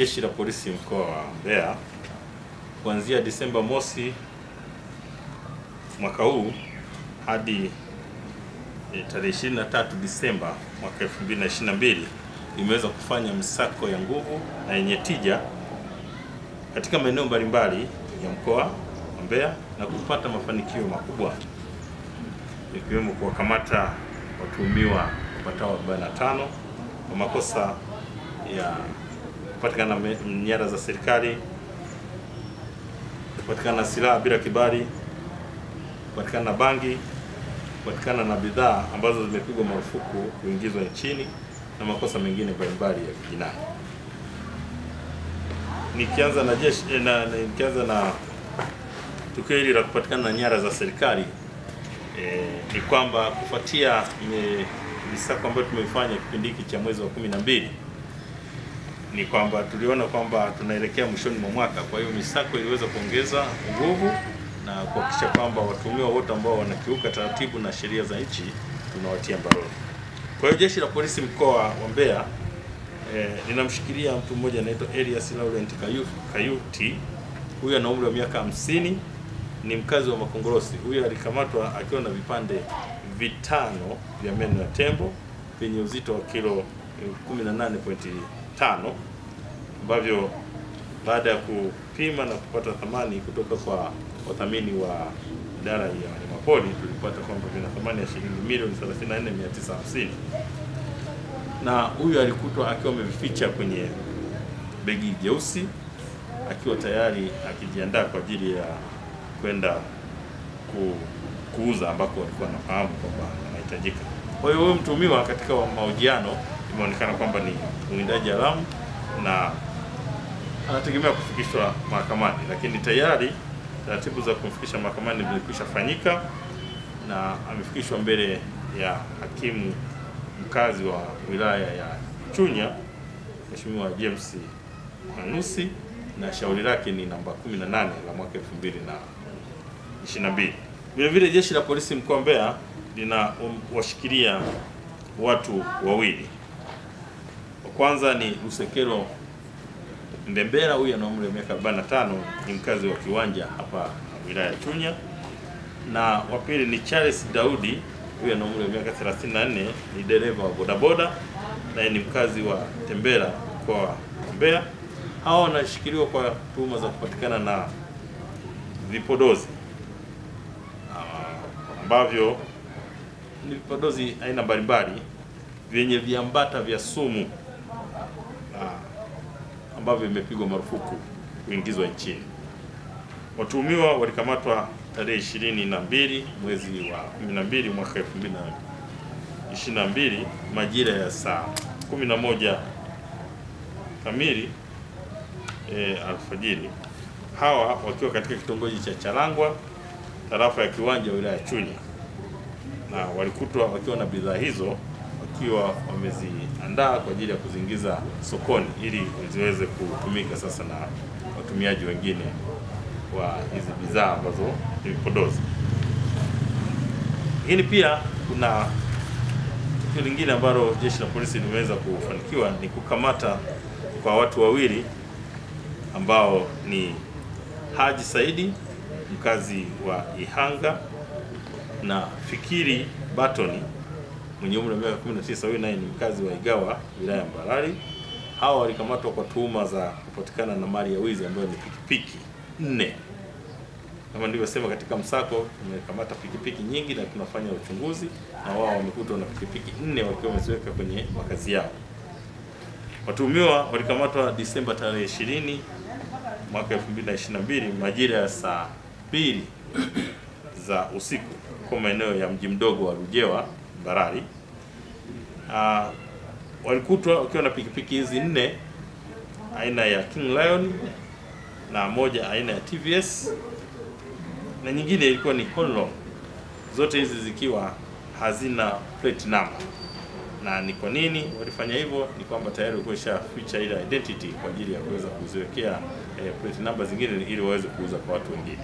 Jeshi la Polisi mkoa wa Mbeya kuanzia Disemba mosi mwaka huu hadi e, tarehe 23 Disemba mwaka 2022 imeweza kufanya msako ya nguvu na yenye tija katika maeneo mbalimbali ya mkoa wa Mbeya na kupata mafanikio makubwa ikiwemo kuwakamata watuhumiwa wapatao 45 kwa makosa ya kupatikana nyara za serikali, kupatikana na silaha bila kibali, kupatikana na bangi, kupatikana na bidhaa ambazo zimepigwa marufuku kuingizwa nchini na makosa mengine mbalimbali ya kijinai. Nikianza na jeshi eh, na, nikianza na tukio hili la kupatikana na nyara za serikali eh, ni kwamba kufuatia misako ambayo tumeifanya kipindi hiki cha mwezi wa kumi na mbili ni kwamba tuliona kwamba tunaelekea mwishoni mwa mwaka, kwa hiyo misako iliweza kuongeza nguvu na kuhakikisha kwamba watuhumiwa wote ambao wanakiuka taratibu na sheria za nchi tunawatia mbaroni. Kwa hiyo jeshi la polisi mkoa wa Mbeya eh, linamshikilia mtu mmoja anaitwa Elias Laurent Kayuti, huyu ana umri wa miaka hamsini, ni mkazi wa Makongorosi. Huyu alikamatwa akiwa na vipande vitano vya meno ya tembo vyenye uzito wa kilo eh, 18.5 tano ambavyo baada ya kupima na kupata thamani kutoka kwa wathamini wa idara ya wanyamapori tulipata kwamba vina thamani ya shilingi milioni 34950 na huyu alikutwa akiwa amevificha kwenye begi jeusi akiwa tayari akijiandaa kwa ajili ya kwenda ku, kuuza ambako walikuwa wanafahamu kwamba anahitajika. Kwa hiyo huyo mtumiwa katika mahojiano imeonekana kwamba ni mwindaji haramu na anategemea kufikishwa mahakamani, lakini tayari taratibu za kumfikisha mahakamani zimekwisha fanyika na amefikishwa mbele ya hakimu mkazi wa wilaya ya Chunya Mheshimiwa James Manusi na shauri lake ni namba 18 la mwaka 2022. Vile vile jeshi la polisi mkoa wa Mbeya lina um, washikilia watu wawili. Wa kwanza ni Lusekelo Ndembera, huyu ana umri wa miaka 45, ni mkazi wa Kiwanja hapa wilaya ya Chunya, na wa pili ni Charles Daudi, huyu ana umri wa miaka 34, ni dereva wa bodaboda naye ni mkazi wa Tembera mkoa wa Mbeya. Hawa wanashikiliwa kwa tuhuma za kupatikana na vipodozi ah, ambavyo ni vipodozi aina mbalimbali vyenye viambata vya sumu ambavyo vimepigwa marufuku kuingizwa nchini. Watuhumiwa walikamatwa tarehe ishirini na mbili mwezi wa 12 mwaka 2022 majira ya saa 11 kamili e, alfajiri, hawa wakiwa katika kitongoji cha Charangwa tarafa ya Kiwanja wilaya ya Chunya, na walikutwa wakiwa na bidhaa hizo wakiwa wameziandaa kwa ajili ya kuziingiza sokoni ili ziweze kutumika sasa na watumiaji wengine wa hizi bidhaa ambazo ni vipodozi. Lakini pia kuna tukio lingine ambalo jeshi la polisi limeweza kufanikiwa ni kukamata kwa watu wawili ambao ni Haji Saidi mkazi wa Ihanga na Fikiri Batoni mwenye umri wa miaka 19, huyu naye ni mkazi wa Igawa wilaya ya Mbarali. Hawa walikamatwa kwa tuhuma za kupatikana na mali ya wizi ambayo ni pikipiki nne. Kama nilivyosema, katika msako tumekamata pikipiki nyingi na tunafanya uchunguzi, na wao wamekutwa na pikipiki nne wakiwa wameziweka kwenye makazi yao. Watuhumiwa walikamatwa Disemba tarehe 20 mwaka 2022 majira ya saa mbili za usiku kwa maeneo ya mji mdogo wa Rujewa Mbarali. Uh, walikutwa wakiwa na pikipiki hizi nne aina ya King Lion na moja aina ya TVS na nyingine ilikuwa ni Conlon, zote hizi zikiwa hazina plate number. Na ni kwa nini walifanya hivyo? Ni kwamba tayari walikuwa ishaficha ile identity kwa ajili ya kuweza kuziwekea eh, plate number zingine ili waweze kuuza kwa watu wengine.